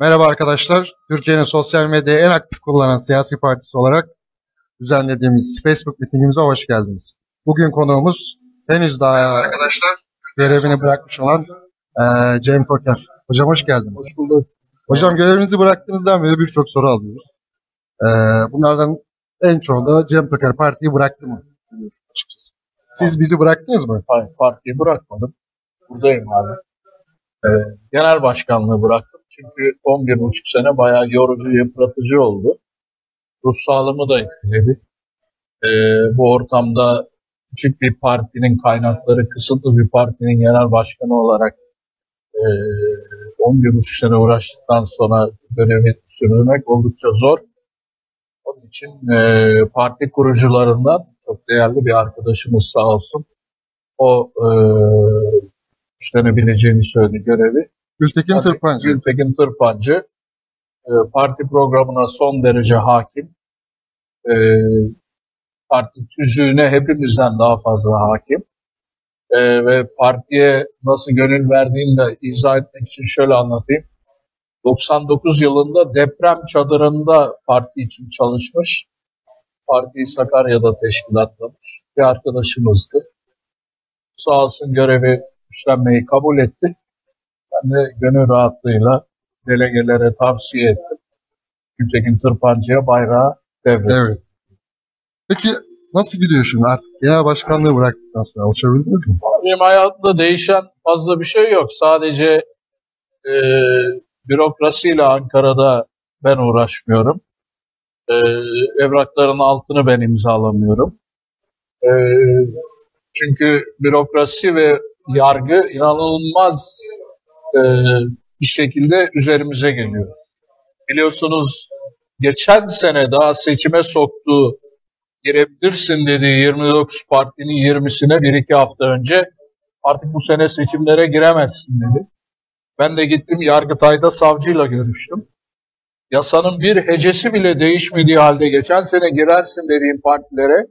Merhaba arkadaşlar. Türkiye'nin sosyal medyayı en aktif kullanan siyasi partisi olarak düzenlediğimiz Facebook mitingimize hoş geldiniz. Bugün konuğumuz henüz daha arkadaşlar görevini bırakmış olan eee Cem Toker. Hocam hoş geldiniz. Hoş bulduk. Hocam görevinizi bıraktığınızdan beri birçok soru alıyoruz. Eee, bunlardan en çoğu da Cem Toker partiyi bıraktı mı? Açıkçası. Siz bizi bıraktınız mı? Hayır, partiyi bırakmadım. Buradayım abi. Ee, genel başkanlığı bıraktım. Çünkü 11,5 sene bayağı yorucu, yıpratıcı oldu. Ruh sağlığımı da etkiledi. Ee, bu ortamda küçük bir partinin kaynakları kısıtlı bir partinin genel başkanı olarak e, 11,5 sene uğraştıktan sonra görevi sürdürmek oldukça zor. Onun için e, parti kurucularından çok değerli bir arkadaşımız sağ olsun. O e, üstlenebileceğini söyledi görevi. Gültekin Tırpancı. Gültekin Tırpancı e, parti programına son derece hakim. E, parti tüzüğüne hepimizden daha fazla hakim. E, ve partiye nasıl gönül verdiğini de izah etmek için şöyle anlatayım. 99 yılında deprem çadırında parti için çalışmış. Partiyi Sakarya'da teşkilatlamış bir arkadaşımızdı. Sağ olsun görevi üstlenmeyi kabul etti. Ben de gönül rahatlığıyla delegelere tavsiye ettim. Gültekin Tırpancı'ya bayrağı devrettim. Evet. Peki nasıl gidiyor şimdi artık? Genel başkanlığı bıraktıktan sonra alışabildiniz mi? Benim hayatımda değişen fazla bir şey yok. Sadece e, bürokrasiyle Ankara'da ben uğraşmıyorum. E, evrakların altını ben imzalamıyorum. E, çünkü bürokrasi ve yargı inanılmaz e, bir şekilde üzerimize geliyor. Biliyorsunuz geçen sene daha seçime soktuğu girebilirsin dediği 29 partinin 20'sine bir iki hafta önce artık bu sene seçimlere giremezsin dedi. Ben de gittim Yargıtay'da savcıyla görüştüm. Yasanın bir hecesi bile değişmediği halde geçen sene girersin dediğim partilere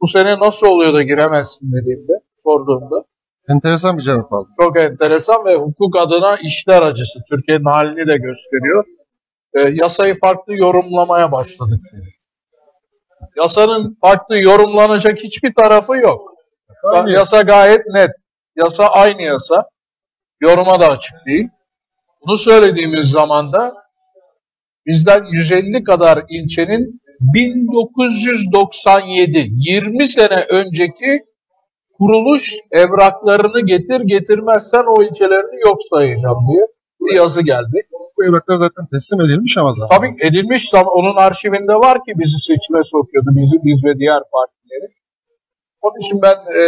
bu sene nasıl oluyor da giremezsin dediğimde sorduğumda Enteresan bir cevap aldım. çok enteresan ve hukuk adına işler acısı. Türkiye'nin halini de gösteriyor. E, yasayı farklı yorumlamaya başladık. Yasanın farklı yorumlanacak hiçbir tarafı yok. Aynı Yasa gayet net. Yasa aynı yasa. Yoruma da açık değil. Bunu söylediğimiz zaman da bizden 150 kadar ilçenin 1997, 20 sene önceki kuruluş evraklarını getir getirmezsen o ilçelerini yok sayacağım diye bir yazı geldi. Bu evraklar zaten teslim edilmiş ama zaten. Tabii edilmiş onun arşivinde var ki bizi seçime sokuyordu. Bizi, biz ve diğer partileri. Onun için ben e,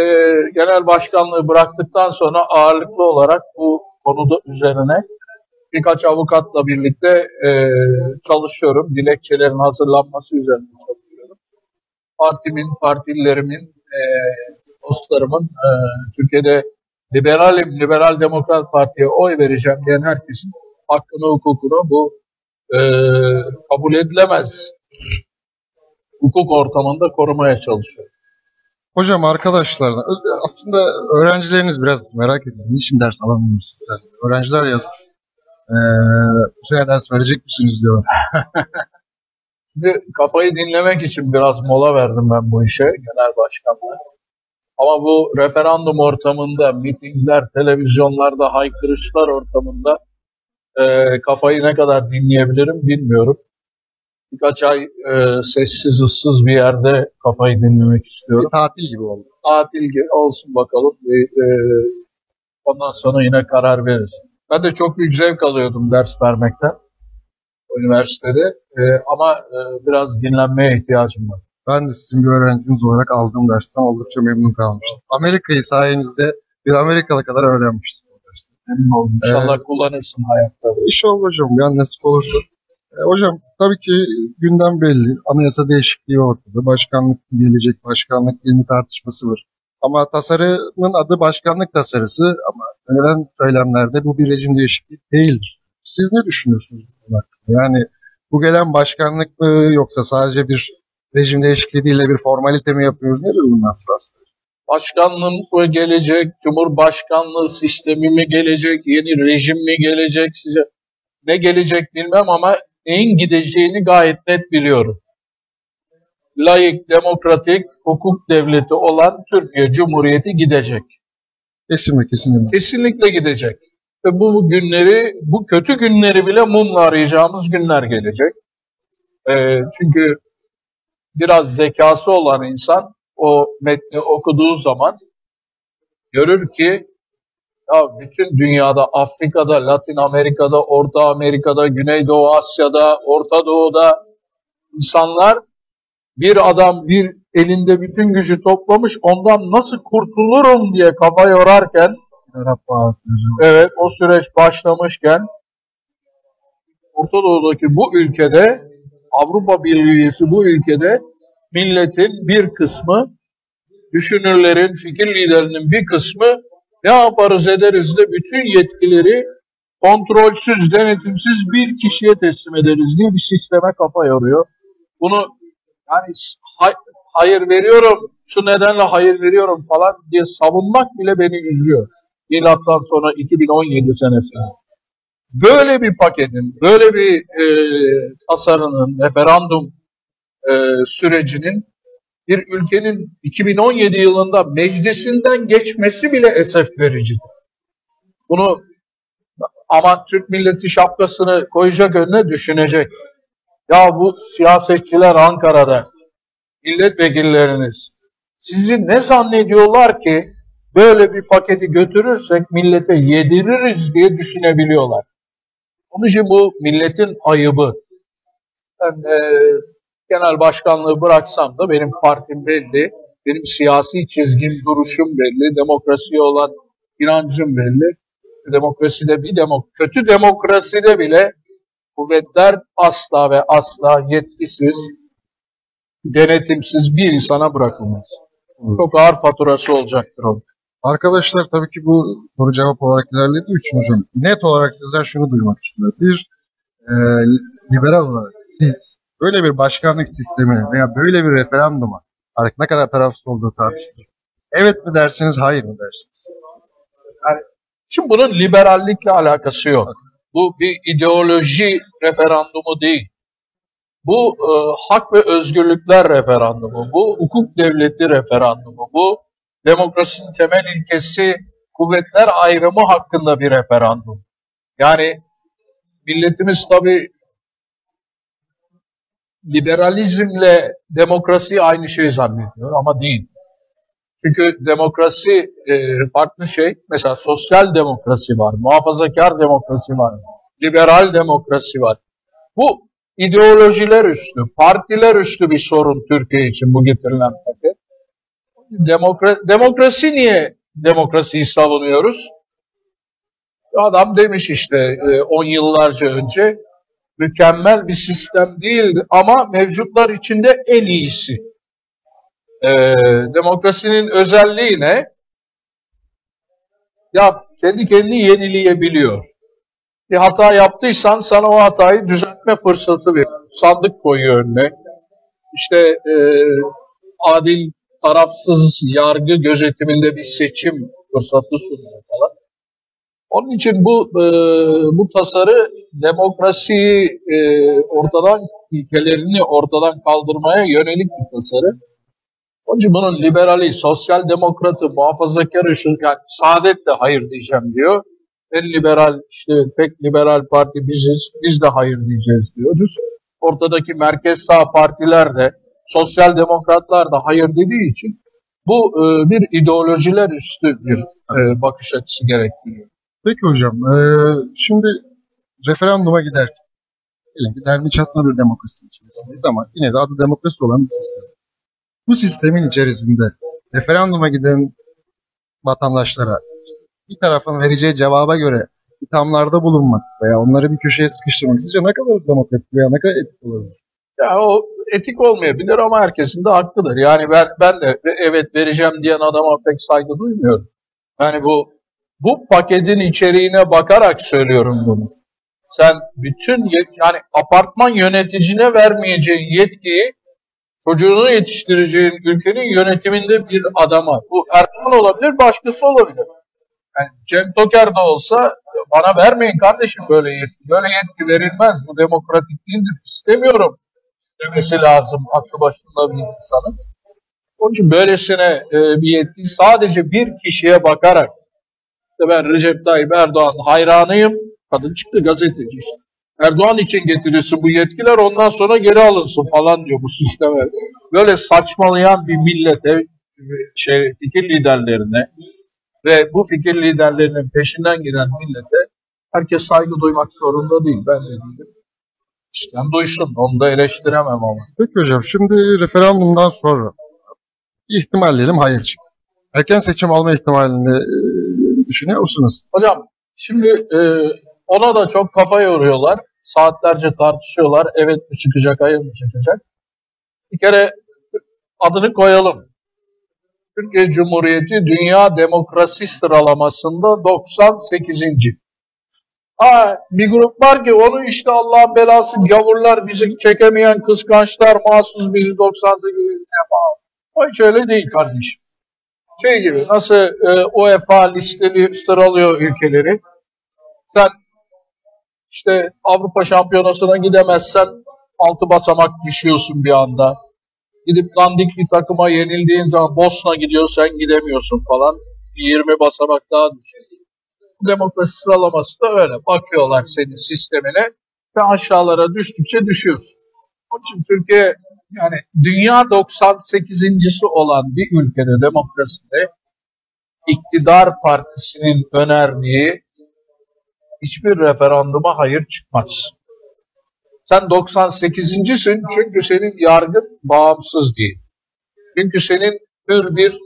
genel başkanlığı bıraktıktan sonra ağırlıklı olarak bu konuda üzerine birkaç avukatla birlikte e, çalışıyorum. Dilekçelerin hazırlanması üzerine çalışıyorum. Partimin, partililerimin, e, dostlarımın e, Türkiye'de liberalim, liberal demokrat partiye oy vereceğim diyen herkesin hakkını, hukukunu bu e, kabul edilemez hukuk ortamında korumaya çalışıyor. Hocam arkadaşlardan ö- aslında öğrencileriniz biraz merak ediyor. Niçin ders alamıyoruz sizden? Öğrenciler yazmış. Ee, bu sene ders verecek misiniz diyorlar. Şimdi kafayı dinlemek için biraz mola verdim ben bu işe genel başkanlığa. Ama bu referandum ortamında, mitingler, televizyonlarda, haykırışlar ortamında e, kafayı ne kadar dinleyebilirim bilmiyorum. Birkaç ay e, sessiz, ıssız bir yerde kafayı dinlemek Bir istiyorum. tatil gibi oldu. Tatil gibi olsun bakalım. E, e, ondan sonra yine karar veririz. Ben de çok büyük zevk alıyordum ders vermekten üniversitede. E, ama e, biraz dinlenmeye ihtiyacım var. Ben de sizin bir öğrenciniz olarak aldığım dersten oldukça memnun kalmıştım. Amerika'yı sayenizde bir Amerikalı kadar öğrenmiştim. o derste. Memnun oldum. İnşallah kullanırsın hayatta. İnşallah hocam ya nasip olursa. E, hocam tabii ki gündem belli. Anayasa değişikliği ortada. Başkanlık gelecek, başkanlık mi tartışması var. Ama tasarının adı başkanlık tasarısı ama önerilenen söylemlerde bu bir rejim değişikliği değildir. Siz ne düşünüyorsunuz bu hakkında? Yani bu gelen başkanlık mı yoksa sadece bir rejim değişikliği değil de bir formalite mi yapıyoruz? Nedir bunun aslı aslında? Başkanlığım mı gelecek, cumhurbaşkanlığı sistemi mi gelecek, yeni rejim mi gelecek size? ne gelecek bilmem ama neyin gideceğini gayet net biliyorum. Layık, demokratik, hukuk devleti olan Türkiye Cumhuriyeti gidecek. Kesin ve kesin. Kesinlikle gidecek. Ve bu günleri, bu kötü günleri bile mumla arayacağımız günler gelecek. E, çünkü biraz zekası olan insan o metni okuduğu zaman görür ki ya bütün dünyada, Afrika'da, Latin Amerika'da, Orta Amerika'da, Güneydoğu Asya'da, Orta Doğu'da insanlar bir adam bir elinde bütün gücü toplamış ondan nasıl kurtulurum diye kafa yorarken evet o süreç başlamışken Orta Doğu'daki bu ülkede Avrupa Birliği üyesi bu ülkede milletin bir kısmı düşünürlerin, fikir liderinin bir kısmı ne yaparız ederiz de bütün yetkileri kontrolsüz, denetimsiz bir kişiye teslim ederiz diye bir sisteme kafa yoruyor. Bunu yani hayır veriyorum, şu nedenle hayır veriyorum falan diye savunmak bile beni üzüyor. Milattan sonra 2017 senesinde. Böyle bir paketin, böyle bir e, tasarının, referandum e, sürecinin bir ülkenin 2017 yılında meclisinden geçmesi bile esef verici. Bunu ama Türk milleti şapkasını koyacak önüne düşünecek. Ya bu siyasetçiler Ankara'da, milletvekilleriniz sizi ne zannediyorlar ki böyle bir paketi götürürsek millete yediririz diye düşünebiliyorlar. Onun için bu milletin ayıbı. Ben e, genel başkanlığı bıraksam da benim partim belli, benim siyasi çizgim, duruşum belli, demokrasiye olan inancım belli. Demokraside bir demok kötü demokraside bile kuvvetler asla ve asla yetkisiz, denetimsiz bir insana bırakılmaz. Çok ağır faturası olacaktır onun. Arkadaşlar tabii ki bu soru cevap olarak ilerlediği için hocam net olarak sizden şunu duymak istiyorum. Bir e, liberal olarak siz böyle bir başkanlık sistemi veya böyle bir referanduma artık ne kadar tarafsız olduğu tartışılır. Evet mi dersiniz, hayır mı dersiniz? Yani, şimdi bunun liberallikle alakası yok. Bu bir ideoloji referandumu değil. Bu e, hak ve özgürlükler referandumu, bu hukuk devleti referandumu, bu demokrasinin temel ilkesi kuvvetler ayrımı hakkında bir referandum. Yani milletimiz tabi liberalizmle demokrasi aynı şey zannediyor ama değil. Çünkü demokrasi e, farklı şey. Mesela sosyal demokrasi var, muhafazakar demokrasi var, liberal demokrasi var. Bu ideolojiler üstü, partiler üstü bir sorun Türkiye için bu getirilen paket. Demokra demokrasi niye demokrasiyi savunuyoruz? Adam demiş işte 10 e, yıllarca önce mükemmel bir sistem değildi ama mevcutlar içinde en iyisi. Ee, demokrasinin özelliği ne? Ya kendi kendini yenileyebiliyor. Bir hata yaptıysan sana o hatayı düzeltme fırsatı veriyor. Sandık koyuyor önüne. İşte e, adil, tarafsız yargı gözetiminde bir seçim fırsatı sunuyor falan. Onun için bu e, bu tasarı demokrasiyi e, ortadan ilkelerini ortadan kaldırmaya yönelik bir tasarı. Onun için bunun liberali, sosyal demokratı, muhafazakarı, şu, yani saadet de hayır diyeceğim diyor. En liberal, işte pek liberal parti biziz, biz de hayır diyeceğiz diyoruz. Ortadaki merkez sağ partiler de, sosyal demokratlar da hayır dediği için bu e, bir ideolojiler üstü bir e, bakış açısı gerektiriyor. Peki hocam, e, şimdi referanduma giderken, diyelim ki dermi çatma bir demokrasi içerisindeyiz ama yine de adı demokrasi olan bir sistem. Bu sistemin içerisinde referanduma giden vatandaşlara işte bir tarafın vereceği cevaba göre ithamlarda bulunmak veya onları bir köşeye sıkıştırmak sizce ne kadar demokratik veya ne kadar etik olabilir? Ya o etik olmayabilir ama herkesin de hakkıdır. Yani ben ben de evet vereceğim diyen adama pek saygı duymuyorum. Yani bu bu paketin içeriğine bakarak söylüyorum bunu. Sen bütün yani apartman yöneticine vermeyeceğin yetkiyi çocuğunu yetiştireceğin ülkenin yönetiminde bir adama. Bu Erdoğan olabilir, başkası olabilir. Yani Cem Toker de olsa bana vermeyin kardeşim böyle yetki. Böyle yetki verilmez. Bu demokratik değildir. İstemiyorum demesi lazım aklı başında bir insanın. Onun için böylesine e, bir yetki sadece bir kişiye bakarak işte ben Recep Tayyip Erdoğan hayranıyım. Kadın çıktı gazeteci işte. Erdoğan için getirirsin bu yetkiler ondan sonra geri alınsın falan diyor bu sisteme. Böyle saçmalayan bir millete, şey, fikir liderlerine ve bu fikir liderlerinin peşinden giden millete herkes saygı duymak zorunda değil. Ben de değilim. İşte duysun. Onu da eleştiremem ama. Peki hocam şimdi referandumdan sonra ihtimal diyelim hayır çıktı. Erken seçim olma ihtimalini e, düşünüyor musunuz? Hocam şimdi e, ona da çok kafa yoruyorlar. Saatlerce tartışıyorlar. Evet mi çıkacak, hayır mı çıkacak? Bir kere adını koyalım. Türkiye Cumhuriyeti Dünya Demokrasi sıralamasında 98. Ha, bir grup var ki onu işte Allah'ın belası gavurlar, bizi çekemeyen kıskançlar, mahsus bizi 98. yapar. O hiç öyle değil kardeşim. Şey gibi nasıl e, UEFA listeli sıralıyor ülkeleri. Sen işte Avrupa Şampiyonası'na gidemezsen altı basamak düşüyorsun bir anda. Gidip dandik bir takıma yenildiğin zaman Bosna gidiyor sen gidemiyorsun falan. 20 basamak daha düşüyorsun. Demokrasi sıralaması da öyle. Bakıyorlar senin sistemine ve aşağılara düştükçe düşüyorsun. Onun için Türkiye yani dünya 98.si olan bir ülkede demokraside iktidar partisinin önerdiği hiçbir referanduma hayır çıkmaz. Sen 98.sin çünkü senin yargın bağımsız değil. Çünkü senin hür bir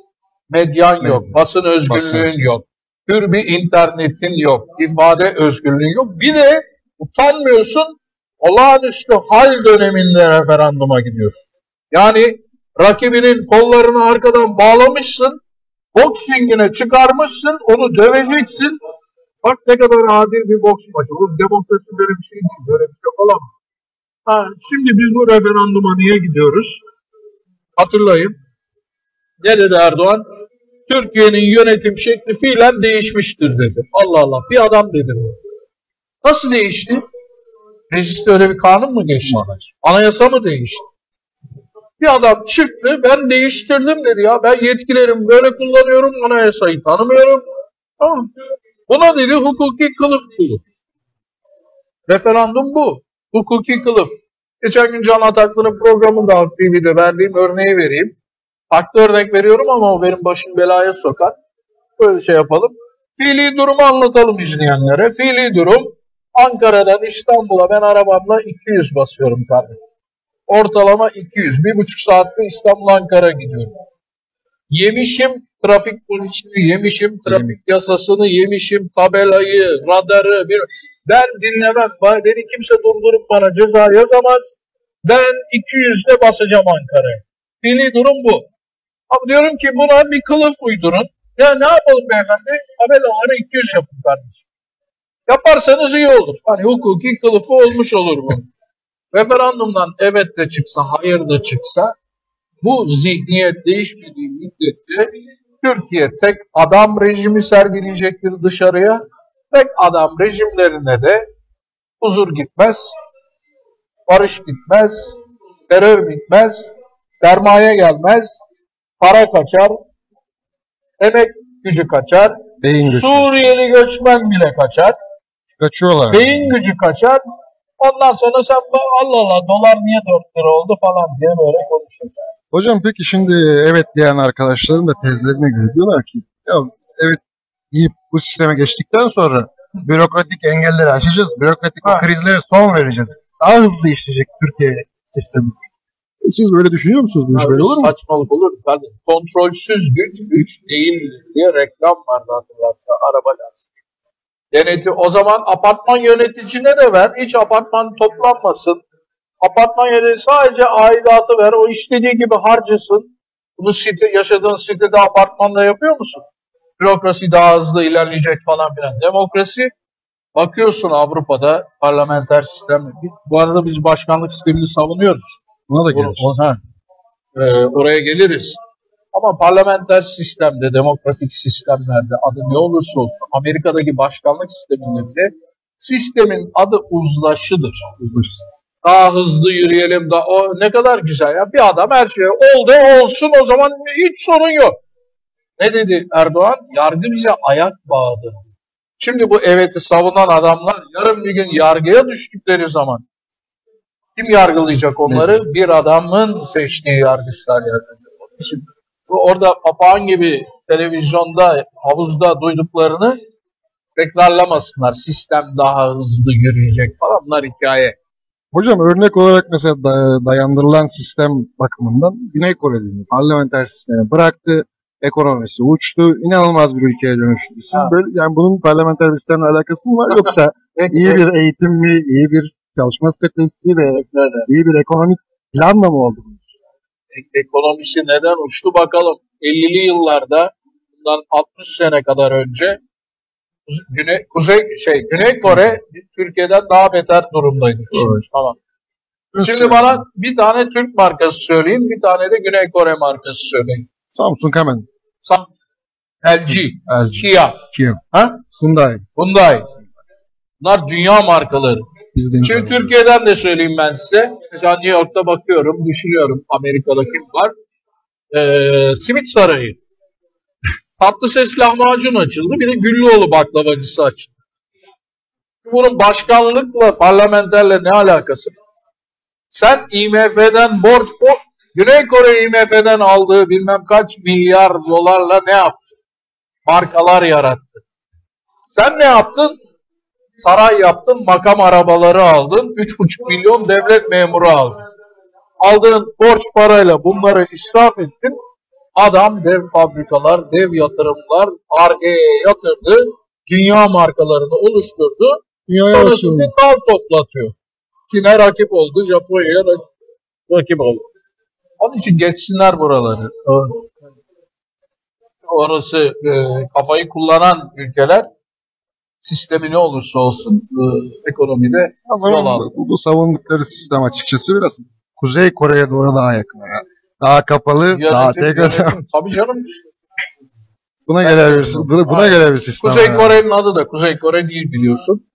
medyan yok, basın özgürlüğün yok, hür bir internetin yok, ifade özgürlüğün yok. Bir de utanmıyorsun, olağanüstü hal döneminde referanduma gidiyorsun. Yani rakibinin kollarını arkadan bağlamışsın, boksingine çıkarmışsın, onu döveceksin. Bak ne kadar adil bir boks maçı. Bu demokrasi böyle bir şey değil, böyle bir şey olamaz. Ha, şimdi biz bu referanduma niye gidiyoruz? Hatırlayın. Ne dedi Erdoğan? Türkiye'nin yönetim şekli fiilen değişmiştir dedi. Allah Allah bir adam dedi bu. Nasıl değişti? Mecliste öyle bir kanun mu geçti? Anayasa mı değişti? Bir adam çıktı ben değiştirdim dedi ya ben yetkilerimi böyle kullanıyorum anayasayı tanımıyorum. Tamam. Buna dedi hukuki kılıf bulur. Referandum bu. Hukuki kılıf. Geçen gün Can Ataklı'nın programında Halk TV'de verdiğim örneği vereyim. Farklı örnek veriyorum ama o benim başım belaya sokar. Böyle şey yapalım. Fiili durumu anlatalım izleyenlere. Fiili durum Ankara'dan İstanbul'a ben arabamla 200 basıyorum kardeşim. Ortalama 200. Bir buçuk saatte İstanbul Ankara gidiyorum. Yemişim trafik polisini, yemişim trafik yasasını, yemişim tabelayı, radarı. Bir... Ben dinlemem. Beni kimse durdurup bana ceza yazamaz. Ben 200'de basacağım Ankara'ya. Fiili durum bu. Ama diyorum ki buna bir kılıf uydurun. Ya ne yapalım beyefendi? Tabelaları 200 yapın kardeşim. Yaparsanız iyi olur. Hani hukuki kılıfı olmuş olur bu. Referandumdan evet de çıksa, hayır da çıksa bu zihniyet değişmediği müddetçe Türkiye tek adam rejimi sergileyecektir dışarıya. Tek adam rejimlerine de huzur gitmez, barış gitmez, terör bitmez, sermaye gelmez, para kaçar, emek gücü kaçar, Beyin gücü. Suriyeli göçmen bile kaçar, Kaçıyorlar. beyin gücü kaçar. Ondan sonra sen Allah Allah dolar niye 4 lira oldu falan diye böyle konuşursun. Hocam peki şimdi evet diyen arkadaşların da tezlerine göre diyorlar ki ya biz evet deyip bu sisteme geçtikten sonra bürokratik engelleri aşacağız. Bürokratik Ha. krizlere son vereceğiz. Daha hızlı işleyecek Türkiye sistemi. Siz böyle düşünüyor musunuz? Bu iş böyle olur mu? Saçmalık olur kardeşim? Kontrolsüz güç güç değildir diye reklam vardı hatırlarsan araba lastiği. Deneti o zaman apartman yöneticine de ver. Hiç apartman toplanmasın. Apartman yönetici sadece aidatı ver. O istediği gibi harcasın. Bunu site, yaşadığın sitede apartmanda yapıyor musun? Bürokrasi daha hızlı ilerleyecek falan filan. Demokrasi bakıyorsun Avrupa'da parlamenter sistem. Bu arada biz başkanlık sistemini savunuyoruz. Buna da O- gelir. o- ha. Ee, oraya geliriz. Ama parlamenter sistemde, demokratik sistemlerde adı ne olursa olsun Amerika'daki başkanlık sisteminde bile sistemin adı uzlaşıdır. Daha hızlı yürüyelim da o ne kadar güzel ya. Bir adam her şeye oldu olsun o zaman hiç sorun yok. Ne dedi Erdoğan? Yargı bize ayak bağıdır. Şimdi bu evet'i savunan adamlar yarın bir gün yargıya düştükleri zaman kim yargılayacak onları? Ne? Bir adamın seçtiği yargıçlar yargılayacak. Şimdi orada papağan gibi televizyonda, havuzda duyduklarını tekrarlamasınlar. Sistem daha hızlı yürüyecek falan. Bunlar hikaye. Hocam örnek olarak mesela dayandırılan sistem bakımından Güney Kore değil parlamenter sistemi bıraktı, ekonomisi uçtu, inanılmaz bir ülkeye dönüştü. Siz ha. böyle yani bunun parlamenter sistemle alakası mı var yoksa iyi bir eğitim mi, iyi bir çalışma stratejisi ve iyi bir ekonomik planla mı oldu? Ekonomisi neden uçtu bakalım. 50'li yıllarda bundan 60 sene kadar önce Güney, Kuzey şey Güney Kore Türkiye'den daha beter durumdaydı. Evet. Tamam. Şimdi bana bir tane Türk markası söyleyin, bir tane de Güney Kore markası söyleyin. Samsung hemen. Sam LG, LG. Kia. Kia. Ha? Hyundai. Hyundai. Bunlar dünya markaları. Bizden Şimdi var. Türkiye'den de söyleyeyim ben size. Mesela New York'ta bakıyorum, düşünüyorum Amerika'da kim var. Ee, Simit Sarayı. Tatlı ses lahmacun açıldı. Bir de Güllüoğlu baklavacısı açıldı. Bunun başkanlıkla, parlamenterle ne alakası Sen IMF'den borç, o Güney Kore IMF'den aldığı bilmem kaç milyar dolarla ne yaptı? Markalar yarattı. Sen ne yaptın? Saray yaptın, makam arabaları aldın, 3,5 milyon devlet memuru aldın. Aldığın borç parayla bunları israf ettin, Adam dev fabrikalar, dev yatırımlar, Ar-Ge'ye yatırdı, dünya markalarını oluşturdu. Dünyaya Sonra şimdi dal toplatıyor. Çin'e rakip oldu, Japonya'ya rakip oldu. Onun için geçsinler buraları. Orası e, kafayı kullanan ülkeler sistemi ne olursa olsun e, ekonomide yol aldı. Bu, bu savundukları sistem açıkçası biraz Kuzey Kore'ye doğru daha yakın. Yani. Daha kapalı, yönetim, daha tek adam. Tabii canım. Buna göre bir, buna, buna göre bir sistem. Kuzey Kore'nin adı da Kuzey Kore değil biliyorsun.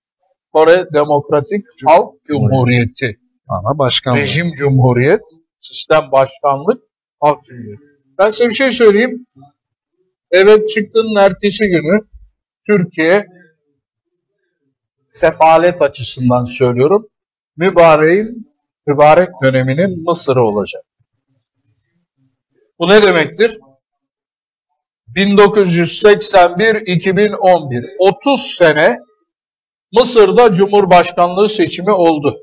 Kore Demokratik Halk Cumhuriyeti. Ama başkanlık. Rejim Cumhuriyet, sistem başkanlık, halk cumhuriyeti. Ben size bir şey söyleyeyim. Evet çıktığının ertesi günü Türkiye sefalet açısından söylüyorum. Mübareğin mübarek döneminin Mısır'ı olacak. Bu ne demektir? 1981-2011 30 sene Mısır'da Cumhurbaşkanlığı seçimi oldu.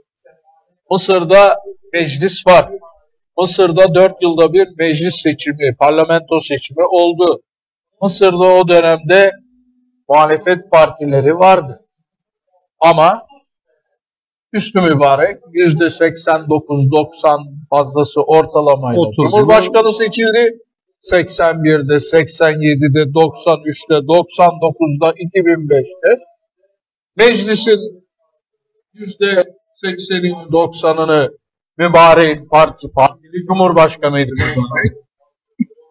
Mısır'da meclis var. Mısır'da 4 yılda bir meclis seçimi, parlamento seçimi oldu. Mısır'da o dönemde muhalefet partileri vardı. Ama Üstü mübarek %89-90 fazlası ortalamayla 30 Cumhurbaşkanı seçildi. 81'de, 87'de, 93'te, 99'da, 2005'te meclisin %80'ini 90'ını mübareğin parti partili Cumhurbaşkanıydı mübarek.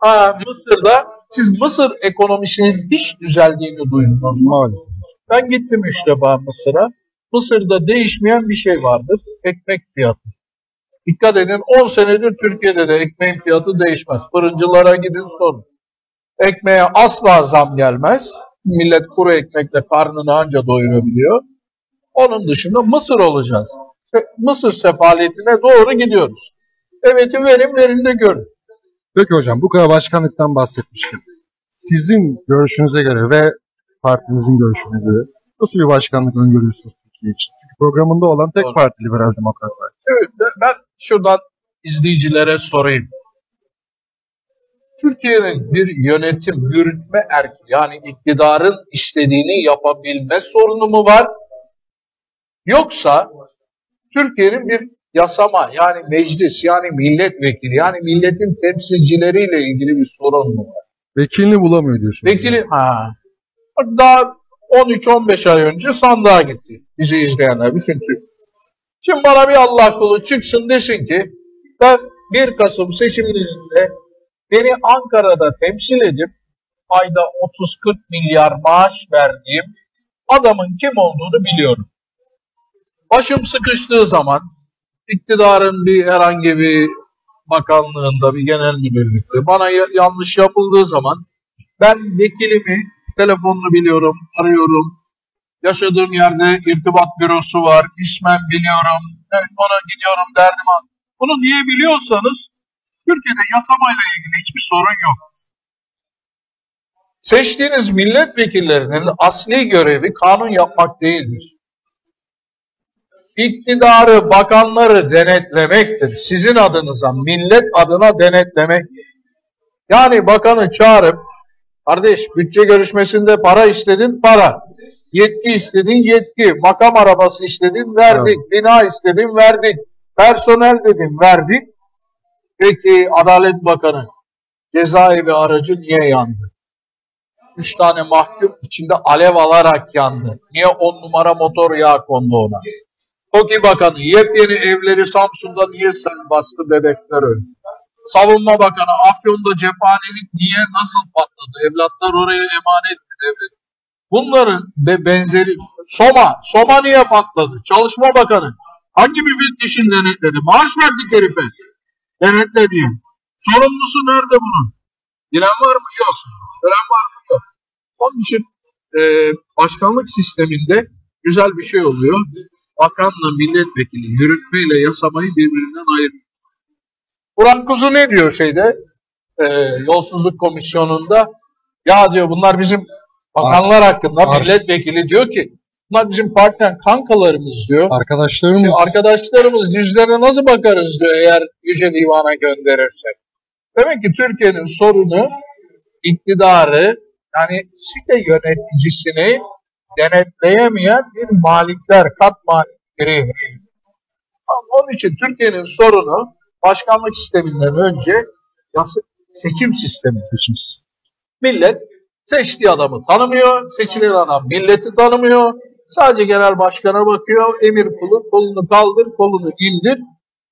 ha, Mısır'da siz Mısır ekonomisinin hiç düzeldiğini duydunuz Maalesef. Ben gittim üç defa Mısır'a. Mısır'da değişmeyen bir şey vardır. Ekmek fiyatı. Dikkat edin 10 senedir Türkiye'de de ekmeğin fiyatı değişmez. Fırıncılara gidin sorun. Ekmeğe asla zam gelmez. Millet kuru ekmekle karnını anca doyurabiliyor. Onun dışında Mısır olacağız. Mısır sefaletine doğru gidiyoruz. Evet'i verin, verin de görün. Peki hocam bu kadar başkanlıktan bahsetmişken sizin görüşünüze göre ve partimizin görüşüne göre Nasıl bir başkanlık öngörüyorsunuz Türkiye için? Çünkü programında olan tek Doğru. parti Liberal Demokrat Parti. Evet, ben şuradan izleyicilere sorayım. Türkiye'nin bir yönetim, yürütme erki yani iktidarın istediğini yapabilme sorunu mu var? Yoksa Türkiye'nin bir yasama yani meclis yani milletvekili yani milletin temsilcileriyle ilgili bir sorun mu var? Vekilini bulamıyor diyorsunuz. Vekili ha. Daha 13-15 ay önce sandığa gitti. Bizi izleyenler bütün Türk. Şimdi bana bir Allah kulu çıksın desin ki ben 1 Kasım seçimlerinde beni Ankara'da temsil edip ayda 30-40 milyar maaş verdiğim adamın kim olduğunu biliyorum. Başım sıkıştığı zaman iktidarın bir herhangi bir bakanlığında bir genel müdürlükte bana yanlış yapıldığı zaman ben vekilimi telefonunu biliyorum, arıyorum. Yaşadığım yerde irtibat bürosu var, ismen biliyorum. Ona gidiyorum derdim. Bunu diyebiliyorsanız Türkiye'de yasamayla ilgili hiçbir sorun yok. Seçtiğiniz milletvekillerinin asli görevi kanun yapmak değildir. İktidarı, bakanları denetlemektir. Sizin adınıza, millet adına denetlemek. Yani bakanı çağırıp, kardeş bütçe görüşmesinde para istedin, para. Yetki istedin, yetki. Makam arabası istedin, verdik. Evet. Bina istedin, verdik. Personel dedim, verdik. Peki Adalet Bakanı cezaevi aracı niye yandı? Üç tane mahkum içinde alev alarak yandı. Niye on numara motor yağı kondu ona? TOKİ Bakanı yepyeni evleri Samsun'da niye sen bastı bebekler öldü? Savunma Bakanı Afyon'da cephanelik niye nasıl patladı? Evlatlar oraya emanet mi? Bunların ve benzeri Soma, Soma niye patladı? Çalışma Bakanı hangi müfettişin denetledi? Maaş verdik herife. Denetle diye. Sorumlusu nerede bunun? Bilen var mı? Yok. Bilen var mı? Yok. Onun için e, başkanlık sisteminde güzel bir şey oluyor bakanla milletvekili yürütmeyle yasamayı birbirinden ayırıyor. Burak Kuzu ne diyor şeyde e, yolsuzluk komisyonunda ya diyor bunlar bizim bakanlar hakkında Ar milletvekili diyor ki bunlar bizim partiden kankalarımız diyor. Arkadaşlarımız. Şimdi arkadaşlarımız yüzlerine nasıl bakarız diyor eğer Yüce Divan'a gönderirsek. Demek ki Türkiye'nin sorunu iktidarı yani site yöneticisini denetleyemeyen bir malikler, kat malikleri. Onun için Türkiye'nin sorunu başkanlık sisteminden önce seçim sistemi. Seçim. Millet seçtiği adamı tanımıyor, seçilen adam milleti tanımıyor. Sadece genel başkana bakıyor, emir kulu, kolunu kaldır, kolunu indir.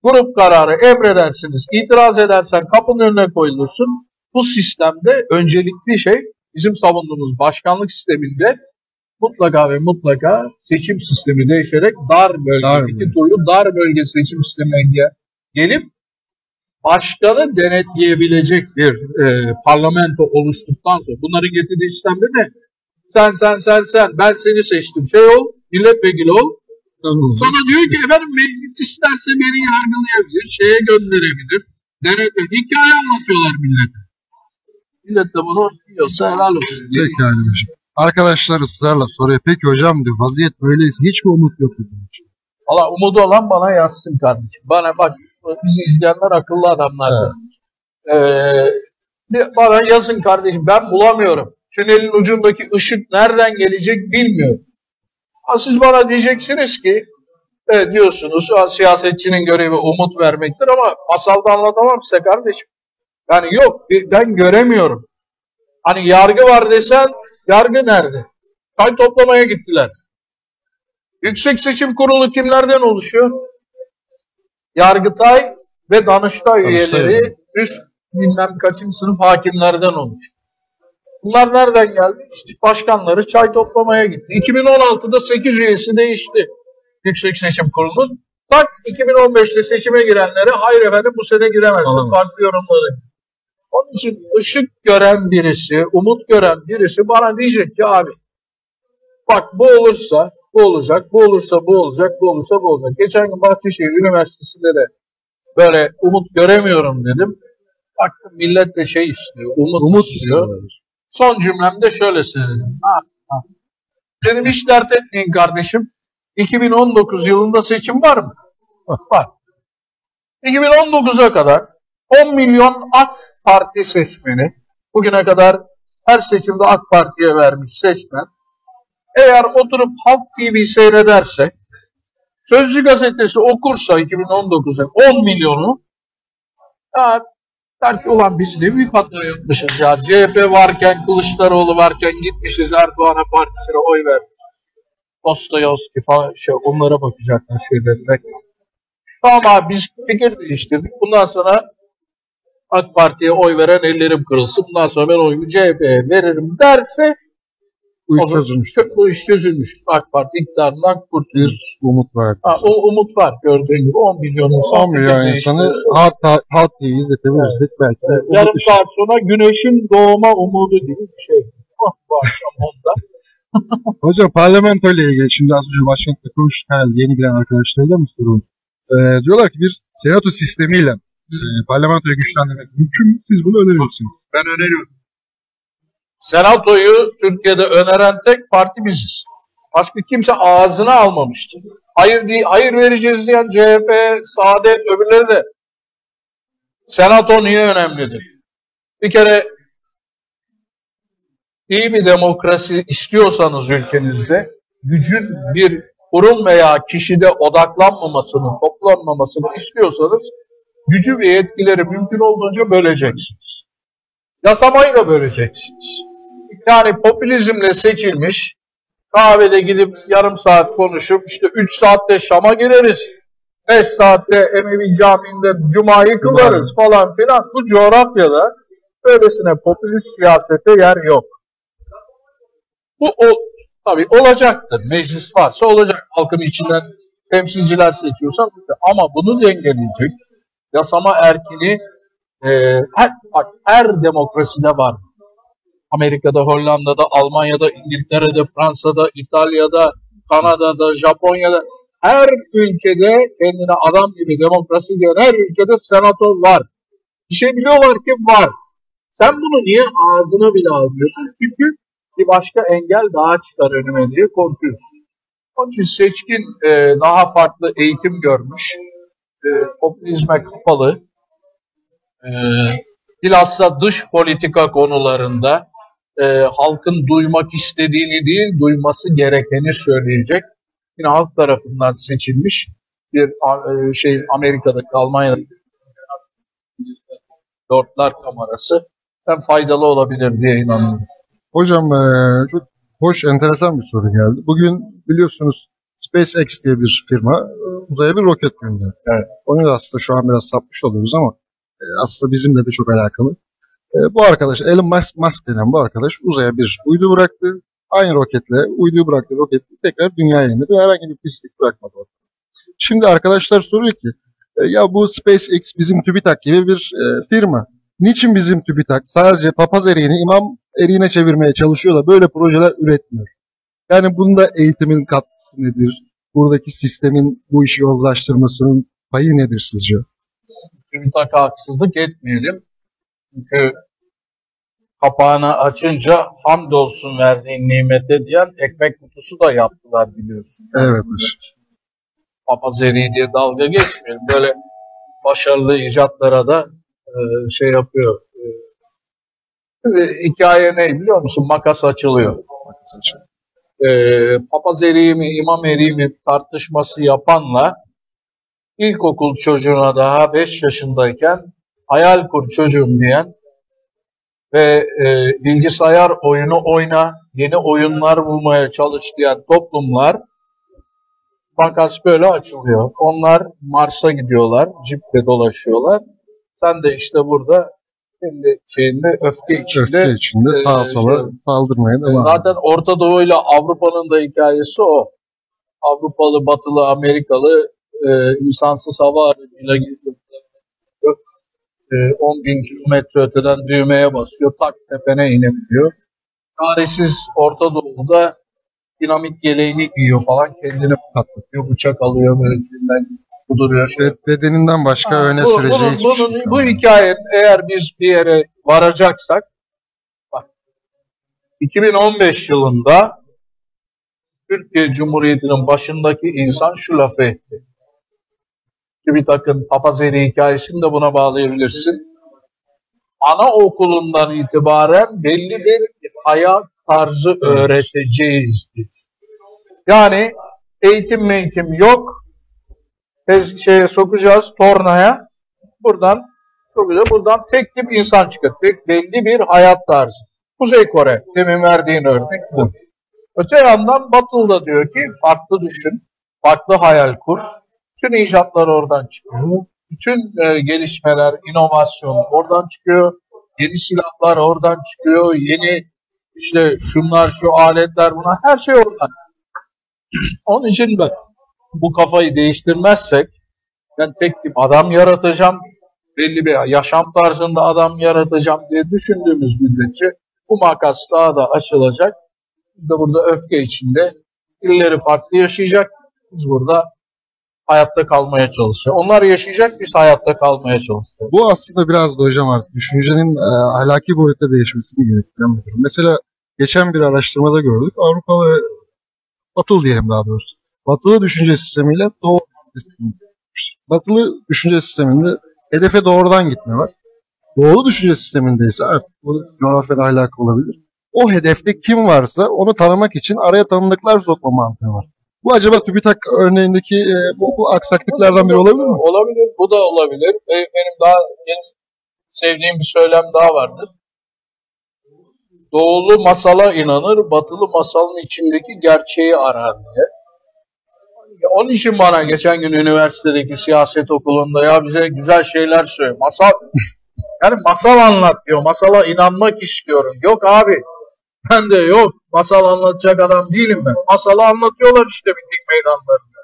Grup kararı emredersiniz, itiraz edersen kapının önüne koyulursun. Bu sistemde öncelikli şey bizim savunduğumuz başkanlık sisteminde mutlaka ve mutlaka seçim sistemi değişerek dar bölge, dar iki turlu dar bölge seçim sistemine gelip başkanı denetleyebilecek bir e, parlamento oluştuktan sonra bunların getirdiği sistemde ne? Sen sen sen sen ben seni seçtim şey ol milletvekili ol sonra diyor ki efendim meclis isterse beni yargılayabilir şeye gönderebilir denetle hikaye anlatıyorlar millete. Millet de bunu biliyorsa helal olsun. Pekala hocam. Arkadaşlar ısrarla soruyor. Peki hocam diyor vaziyet böyleyse hiç mi umut yok bizim için? Valla umudu olan bana yazsın kardeşim. Bana bak bizi izleyenler akıllı adamlar. Evet. Ee, bana yazın kardeşim ben bulamıyorum. Tünelin ucundaki ışık nereden gelecek bilmiyorum. Ha, siz bana diyeceksiniz ki evet diyorsunuz siyasetçinin görevi umut vermektir ama masalda anlatamam size kardeşim. Yani yok ben göremiyorum. Hani yargı var desen Yargı nerede? Kay toplamaya gittiler. Yüksek Seçim Kurulu kimlerden oluşuyor? Yargıtay ve Danıştay üyeleri üst bilmem kaçıncı sınıf hakimlerden oluşuyor. Bunlar nereden geldi? İşte başkanları çay toplamaya gitti. 2016'da 8 üyesi değişti. Yüksek Seçim Kurulu'nun. Tak 2015'te seçime girenlere hayır efendim bu sene giremezsin. Farklı yorumları. Onun için ışık gören birisi, umut gören birisi bana diyecek ki abi bak bu olursa bu olacak, bu olursa bu olacak, bu olursa bu olacak. Geçen gün Bahçeşehir Üniversitesi'nde de böyle umut göremiyorum dedim. Baktım millet de şey istiyor, umut, umut istiyor. istiyor. Son cümlemde şöyle söyledim. Ha, ha. Dedim hiç dert etmeyin kardeşim. 2019 yılında seçim var mı? Var. 2019'a kadar 10 milyon AK Parti seçmeni, bugüne kadar her seçimde AK Parti'ye vermiş seçmen, eğer oturup Halk TV seyrederse, Sözcü gazetesi okursa 2019'un 10 milyonu, ya der ki ulan biz ne büyük hata yapmışız ya. CHP varken, Kılıçdaroğlu varken gitmişiz Erdoğan'a partisine oy vermişiz. Dostoyevski falan şey onlara bakacaklar şeylerine. Tamam abi biz fikir değiştirdik. Bundan sonra AK Parti'ye oy veren ellerim kırılsın. Bundan sonra ben oyumu CHP'ye veririm derse Bu iş çözülmüş. çö- bu iş çözülmüş. AK Parti iktidarından kurtulur. Umut var. Ha, o umut var gördüğün gibi 10 milyon insan. 10 milyon insanı değiştirirse- Halk, TV'yi izletebilirsek belki. umut Yarım saat sonra güneşin doğma umudu gibi bir şey. Oh, bu akşam onda. Hocam parlamento ile ilgili şimdi az önce başkanlıkla konuştuk herhalde yeni gelen arkadaşlarıyla mı sorun? Ee, diyorlar ki bir senato sistemiyle e, parlamentoyu güçlendirmek mümkün mü? Siz bunu önerir misiniz? Ben öneriyorum. Senatoyu Türkiye'de öneren tek parti biziz. Başka kimse ağzına almamıştır. Hayır diye, hayır vereceğiz diyen CHP, Saadet, öbürleri de. Senato niye önemlidir? Bir kere iyi bir demokrasi istiyorsanız ülkenizde gücün bir kurum veya kişide odaklanmamasını, toplanmamasını istiyorsanız gücü ve yetkileri mümkün olduğunca böleceksiniz. Yasamayı da böleceksiniz. Yani popülizmle seçilmiş, kahvede gidip yarım saat konuşup işte 3 saatte Şam'a gireriz. 5 saatte Emevi Camii'nde Cuma'yı kılarız falan filan. Bu coğrafyada böylesine popülist siyasete yer yok. Bu o, tabii olacaktır. Meclis varsa olacak. Halkın içinden temsilciler seçiyorsan ama bunu dengeleyecek yasama erkini her, bak, her demokraside var. Amerika'da, Hollanda'da, Almanya'da, İngiltere'de, Fransa'da, İtalya'da, Kanada'da, Japonya'da her ülkede kendine adam gibi demokrasi diyen her ülkede senato var. Bir şey biliyorlar ki var. Sen bunu niye ağzına bile almıyorsun? Çünkü bir başka engel daha çıkar önüme diye korkuyorsun. Onun için seçkin e, daha farklı eğitim görmüş, e, popülizme kapalı, e, bilhassa dış politika konularında e, halkın duymak istediğini değil, duyması gerekeni söyleyecek. Yine halk tarafından seçilmiş bir e, şey Amerika'daki Almanya'daki Lordlar Kamerası hem faydalı olabilir diye inanıyorum. Hocam e, çok hoş, enteresan bir soru geldi. Bugün biliyorsunuz SpaceX diye bir firma e, uzaya bir roket gönderdi. Evet. Onu da aslında şu an biraz sapmış oluyoruz ama e, aslında bizimle de çok alakalı. E, bu arkadaş, Elon Musk, Musk denen bu arkadaş uzaya bir uydu bıraktı. Aynı roketle, uyduyu bıraktı, roket tekrar dünyaya indi ve herhangi bir pislik bırakmadı. Şimdi arkadaşlar soruyor ki, e, ya bu SpaceX bizim TÜBİTAK gibi bir firma. Niçin bizim TÜBİTAK sadece papaz eriğini imam eriğine çevirmeye çalışıyor da böyle projeler üretmiyor? Yani bunda eğitimin katkısı nedir? Buradaki sistemin bu işi yozlaştırmasının payı nedir sizce? TÜBİTAK'a haksızlık etmeyelim. Çünkü kapağını açınca hamdolsun verdiğin nimete diyen ekmek kutusu da yaptılar biliyorsun. Evet. Papaz eriği diye dalga geçmeyelim. Böyle başarılı icatlara da e, şey yapıyor. E, hikaye ne biliyor musun? Makas açılıyor. E, papaz eriği mi, imam eriği mi tartışması yapanla ilkokul çocuğuna daha 5 yaşındayken hayal kur çocuğum diyen ve e, bilgisayar oyunu oyna, yeni oyunlar bulmaya çalış diyen toplumlar makas böyle açılıyor. Onlar Mars'a gidiyorlar, ciple dolaşıyorlar. Sen de işte burada kendi şeyinde öfke içinde Öfke içinde e, sağa sola şey- saldırmaya e, devam Zaten Orta Doğu ile Avrupa'nın da hikayesi o. Avrupalı, Batılı, Amerikalı e, insansız hava aracıyla gidiyor. E, 10 bin kilometre öteden düğmeye basıyor, tak tepene inebiliyor. Çaresiz Orta Doğu'da dinamik yeleğini giyiyor falan, kendini patlatıyor, bıçak alıyor, böyle kendinden kuduruyor. Şey. Be- bedeninden başka öne Bu- süreceği bunun, hiçbir şey bunun, bu kalmadı. hikaye eğer biz bir yere varacaksak bak 2015 yılında Türkiye Cumhuriyeti'nin başındaki insan şu lafı etti. TÜBİTAK'ın papazeri hikayesini de buna bağlayabilirsin. Anaokulundan itibaren belli bir hayat tarzı öğreteceğiz dedi. Yani eğitim eğitim yok. Tez, şeye sokacağız tornaya. Buradan sokacağız. Buradan tek tip insan çıkıyor. Tek belli bir hayat tarzı. Kuzey Kore. Demin verdiğin örnek bu. Öte yandan Batılı da diyor ki farklı düşün. Farklı hayal kur. Bütün icatlar oradan çıkıyor. Bütün e, gelişmeler, inovasyon oradan çıkıyor. Yeni silahlar oradan çıkıyor. Yeni işte şunlar, şu aletler bunlar her şey oradan. Onun için de bu kafayı değiştirmezsek ben tek tip adam yaratacağım, belli bir yaşam tarzında adam yaratacağım diye düşündüğümüz müddetçe bu makas daha da açılacak. Biz de burada öfke içinde birileri farklı yaşayacak. Biz burada hayatta kalmaya çalışacağız. Onlar yaşayacak, biz hayatta kalmaya çalışacağız. Bu aslında biraz da hocam artık düşüncenin e, ahlaki boyutta değişmesini gerektiren bir durum. Mesela geçen bir araştırmada gördük. Avrupalı, batılı diyelim daha doğrusu. Batılı düşünce sistemiyle doğu sistemi. Batılı düşünce sisteminde hedefe doğrudan gitme var. Doğulu düşünce sisteminde ise artık bu coğrafyada ahlak olabilir. O hedefte kim varsa onu tanımak için araya tanıdıklar sokma mantığı var. Bu acaba TÜBİTAK örneğindeki e, bu, bu aksaklıklardan biri olabilir mi? Olabilir, bu da olabilir. Be- Benim daha benim sevdiğim bir söylem daha vardır. Doğulu masala inanır, batılı masalın içindeki gerçeği arar diye. Ya Onun için bana geçen gün üniversitedeki siyaset okulunda ya bize güzel şeyler söyle. Masal yani masal anlat diyor. Masala inanmak istiyorum. Yok abi. Ben de yok. Masal anlatacak adam değilim ben. Masalı anlatıyorlar işte miting meydanlarında.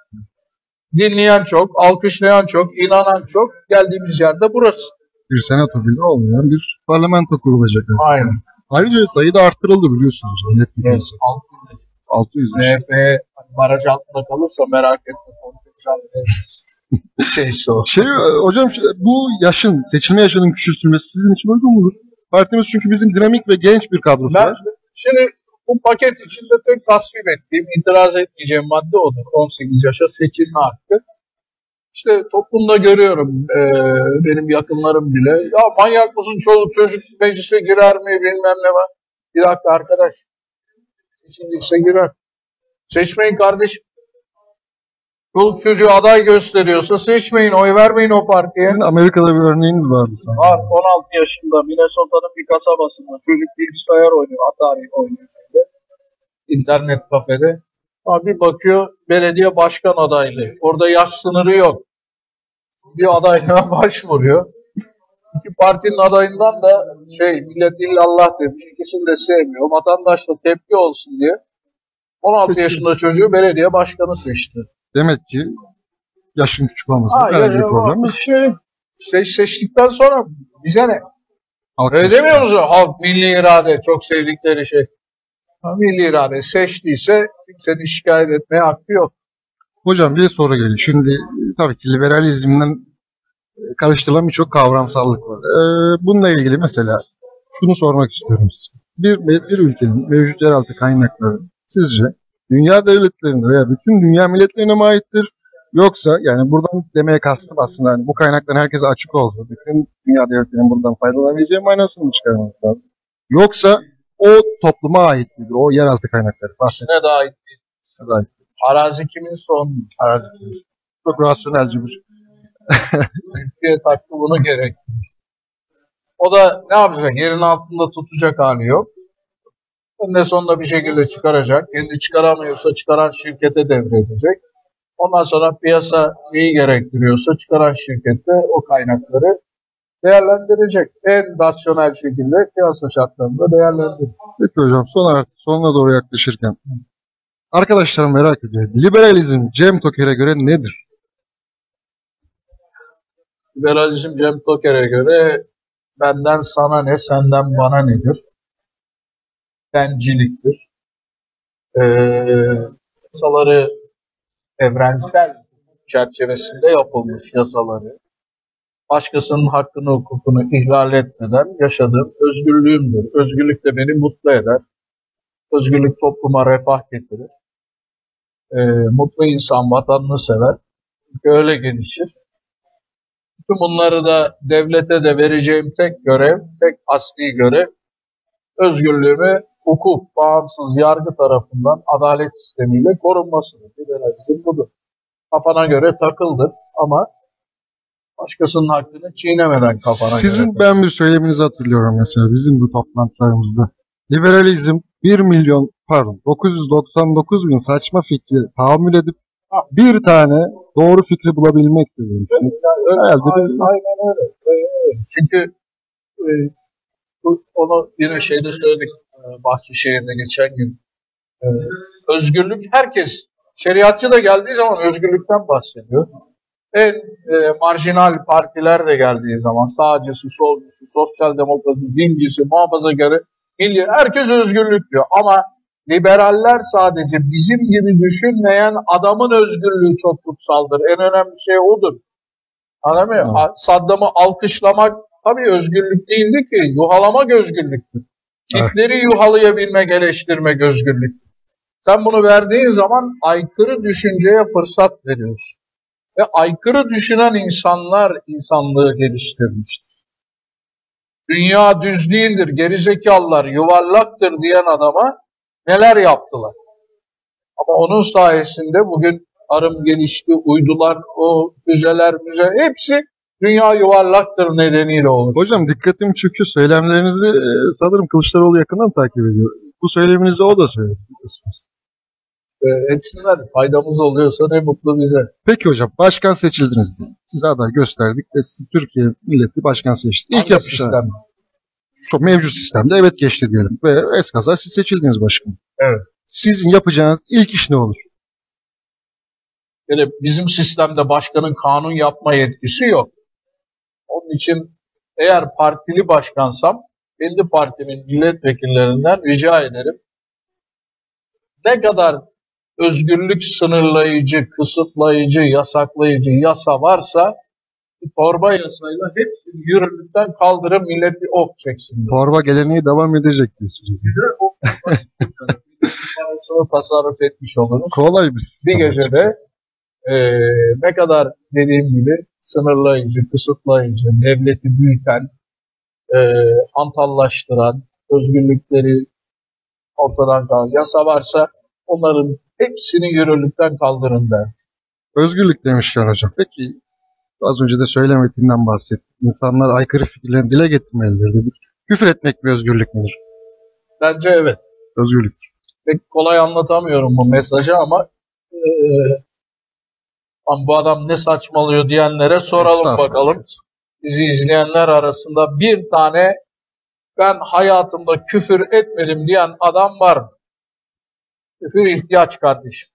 Dinleyen çok, alkışlayan çok, inanan çok. Geldiğimiz yerde burası. Bir senato bile olmayan bir parlamento kurulacak. Aynen. Ayrıca sayı da arttırıldı biliyorsunuz. Net bir Evet. evet. 600. MHP baraj altında kalırsa merak etme. veririz. Şeysi o. Şey hocam şey, bu yaşın, seçilme yaşının küçültülmesi sizin için uygun mudur? Partimiz çünkü bizim dinamik ve genç bir kadrosu Ben var. Şimdi bu paket içinde tek tasvip ettiğim, itiraz etmeyeceğim madde odur. 18 yaşa seçilme hakkı. İşte toplumda görüyorum eee, benim yakınlarım bile. Ya manyak mısın çoluk çocuk meclise girer mi bilmem ne var. Bir dakika arkadaş. Seçildiyse girer. Seçmeyin kardeşim. Çoluk çocuğu aday gösteriyorsa seçmeyin, oy vermeyin o partiye. Amerika'da bir örneğiniz vardı sanırım. Var 16 yaşında Minnesota'nın bir kasabasında çocuk bilgisayar oynuyor, Atari oynuyor şeyde. İnternet kafede. Ama bir bakıyor belediye başkan adaylığı. Orada yaş sınırı yok. Bir adaylığa başvuruyor. İki partinin adayından da şey millet illallah demiş. İkisini de sevmiyor. Vatandaş da tepki olsun diye 16 yaşında çocuğu belediye başkanı seçti. Demek ki yaşın küçük olması bir yani problem şey, seç, seçtikten sonra bize ne? Halk Öyle demiyor musun? Halk milli irade çok sevdikleri şey. Milli irade seçtiyse kimsenin şikayet etmeye hakkı yok. Hocam bir soru geliyor. Şimdi tabii ki liberalizmden e, karıştırılan birçok kavramsallık var. Ee, bununla ilgili mesela şunu sormak istiyorum size. Bir, bir ülkenin mevcut yeraltı kaynakları sizce dünya devletlerine veya bütün dünya milletlerine mi aittir? Yoksa yani buradan demeye kastım aslında hani bu kaynakların herkese açık olduğu, bütün dünya devletlerinin buradan faydalanabileceği manasını mı çıkarmamız lazım? Yoksa o topluma ait midir? O yeraltı kaynakları bahsettiğiniz Ne daha iyi. size de ait. Arazi kimin son? Arazi kimin? Çok rasyonelci bir Türkiye taktı bunu gerek. O da ne yapacak? Yerin altında tutacak hali yok. Önüne sonunda bir şekilde çıkaracak. Kendi çıkaramıyorsa çıkaran şirkete devredecek. Ondan sonra piyasa neyi gerektiriyorsa çıkaran şirkette o kaynakları değerlendirecek. En rasyonel şekilde piyasa şartlarında değerlendirecek. Peki hocam son artık sonuna doğru yaklaşırken arkadaşlarım merak ediyor. Liberalizm Cem Toker'e göre nedir? Liberalizm Cem Toker'e göre benden sana ne, senden bana nedir? Benciliktir. Ee, yasaları evrensel çerçevesinde yapılmış yasaları başkasının hakkını hukukunu ihlal etmeden yaşadığım özgürlüğümdür. Özgürlük de beni mutlu eder. Özgürlük topluma refah getirir. Ee, mutlu insan vatanını sever. Çünkü öyle gelişir. Bütün bunları da devlete de vereceğim tek görev, tek asli görev, özgürlüğümü hukuk, bağımsız yargı tarafından adalet sistemiyle korunmasıdır. Liberalizm budur. Kafana göre takıldır ama başkasının hakkını çiğnemeden kafana Sizin göre. ben bir söyleminizi hatırlıyorum mesela bizim bu toplantılarımızda. Liberalizm 1 milyon pardon 999 bin saçma fikri tahammül edip Bir tane doğru fikri bulabilmektir. Yani öyle, Herhalde aynen, aynen öyle. Çünkü e, onu yine şeyde söyledik Bahçeşehir'de geçen gün. E, özgürlük herkes şeriatçı da geldiği zaman özgürlükten bahsediyor. En e, marjinal partiler de geldiği zaman sağcısı, solcusu, sosyal demokratı, dincisi, muhafazakarı, milli herkes özgürlük diyor. Ama liberaller sadece bizim gibi düşünmeyen adamın özgürlüğü çok kutsaldır. En önemli şey odur. Mı? Evet. Saddam'ı alkışlamak tabii özgürlük değildi ki. Yuhalamak özgürlüktür. Evet. Hitler'i yuhalayabilmek, eleştirmek özgürlük. Sen bunu verdiğin zaman aykırı düşünceye fırsat veriyorsun. Ve aykırı düşünen insanlar insanlığı geliştirmiştir. Dünya düz değildir, gerizekalılar yuvarlaktır diyen adama neler yaptılar. Ama onun sayesinde bugün tarım gelişti, uydular, o füzeler, müze hepsi dünya yuvarlaktır nedeniyle olur. Hocam dikkatim çünkü söylemlerinizi e, sanırım Kılıçdaroğlu yakından takip ediyor. Bu söyleminizi o da söyledi. Ee, etsinler, faydamız oluyorsa ne mutlu bize. Peki hocam başkan seçildiniz diye. Size aday gösterdik ve sizi Türkiye milleti başkan seçti. İlk yapışlar şu mevcut sistemde evet geçti diyelim. Ve eskaza siz seçildiniz başkan. Evet. Sizin yapacağınız ilk iş ne olur? Yani bizim sistemde başkanın kanun yapma yetkisi yok. Onun için eğer partili başkansam kendi partimin milletvekillerinden rica ederim. Ne kadar özgürlük sınırlayıcı, kısıtlayıcı, yasaklayıcı yasa varsa torba yasayla hepsini yürürlükten kaldırıp millet bir ok çeksin. Torba geleneği devam edecek diyorsunuz. Ok parasını tasarruf etmiş oluruz. Kolay bir gecede eee, ne kadar dediğim gibi sınırlayıcı, kısıtlayıcı, devleti büyüten, eee hantallaştıran, özgürlükleri ortadan kalan yasa varsa onların hepsini yürürlükten kaldırın der. Özgürlük demişken hocam. Peki az önce de söylemediğinden bahsettik. İnsanlar aykırı fikirlerini dile getirmelidir dedik. Küfür etmek bir özgürlük müdür? Bence evet. Özgürlük. Pek kolay anlatamıyorum bu mesajı ama eee, lan bu adam ne saçmalıyor diyenlere soralım bakalım. bizi izleyenler arasında bir tane ben hayatımda küfür etmedim diyen adam var mı? Küfür ihtiyaç kardeşim.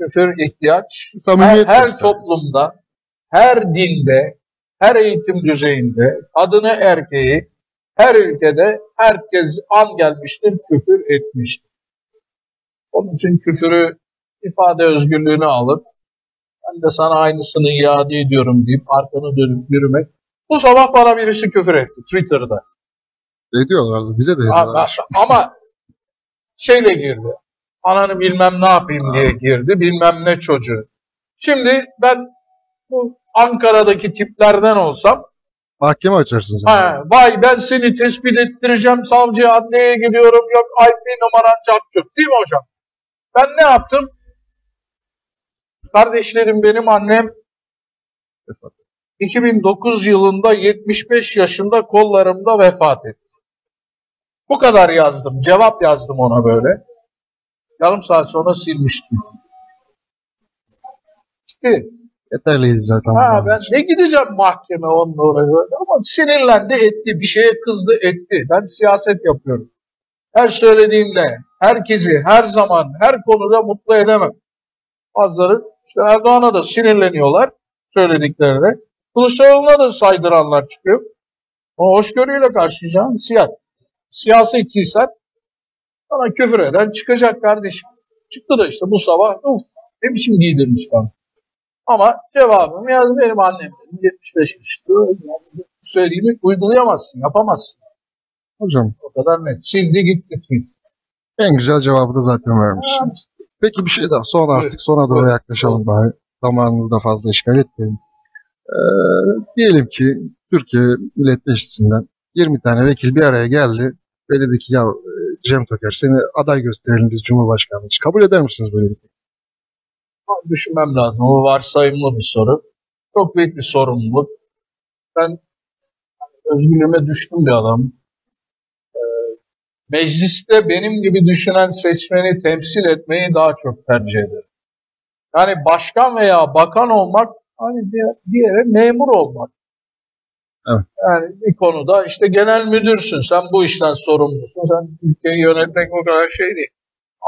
Küfür ihtiyaç. Her, Samimiyet her toplumda, her dinde, her eğitim düzeyinde, kadını erkeği, her ülkede herkes an gelmiştir, küfür etmiştir. Onun için küfürü ifade özgürlüğünü alıp ben de sana aynısını iade ediyorum deyip arkanı dönüp yürümek. Bu sabah bana birisi küfür etti Twitter'da. Ediyorlardı. Bize de ediyorlar. Ama şeyle girdi. Ananı bilmem ne yapayım diye girdi. Bilmem ne çocuğu. Şimdi ben bu Ankara'daki tiplerden olsam Mahkeme açarsınız. ha, vay ben seni tespit ettireceğim savcıya adliyeye gidiyorum yok IP numaran çarpacak değil mi hocam? Ben ne yaptım? Kardeşlerim benim annem 2009 yılında 75 yaşında kollarımda vefat etti. Bu kadar yazdım. Cevap yazdım ona böyle. Yarım saat sonra silmiştim. Gitti. Yeterliydi zaten. Ha ben ne gideceğim mahkeme onunla oraya ama sinirlendi etti bir şeye kızdı etti. Ben siyaset yapıyorum. Her söylediğimle herkesi her zaman her konuda mutlu edemem. Bazıları işte Erdoğan'a da sinirleniyorlar söylediklerine. Kılıçdaroğlu'na da saydıranlar çıkıyor. O hoşgörüyle karşılayacağım siyah. Siyasetçiysen bana küfür eden çıkacak kardeşim. Çıktı da işte bu sabah uf ne biçim giydirmiş bana. Ama cevabım yaz benim annem dedim, 75 yaşında. Yani Söylediğimi uygulayamazsın, yapamazsın. Hocam O kadar net. Sildi gitti en güzel cevabı da zaten vermişsiniz. Peki bir şey daha. Son artık sona doğru Buyur. yaklaşalım bari. Zamanınızı da fazla işgal etmeyin. Ee, diyelim ki Türkiye Millet Meclisi'nden 20 tane vekil bir araya geldi ve dedi ki ya e, Cem Toker seni aday gösterelim biz Cumhurbaşkanlığı için. Kabul eder misiniz böyle bir şey? Düşünmem lazım. O varsayımlı bir soru. Çok büyük bir sorumluluk. Ben özgürlüğüme düşkün bir adamım. Mecliste benim gibi düşünen seçmeni temsil etmeyi daha çok tercih ederim. Yani başkan veya bakan olmak hani bir, bir yere memur olmak. Evet. Yani bir konuda işte genel müdürsün. Sen bu işten sorumlusun. Sen ülkeyi yönetmek o kadar şey değil.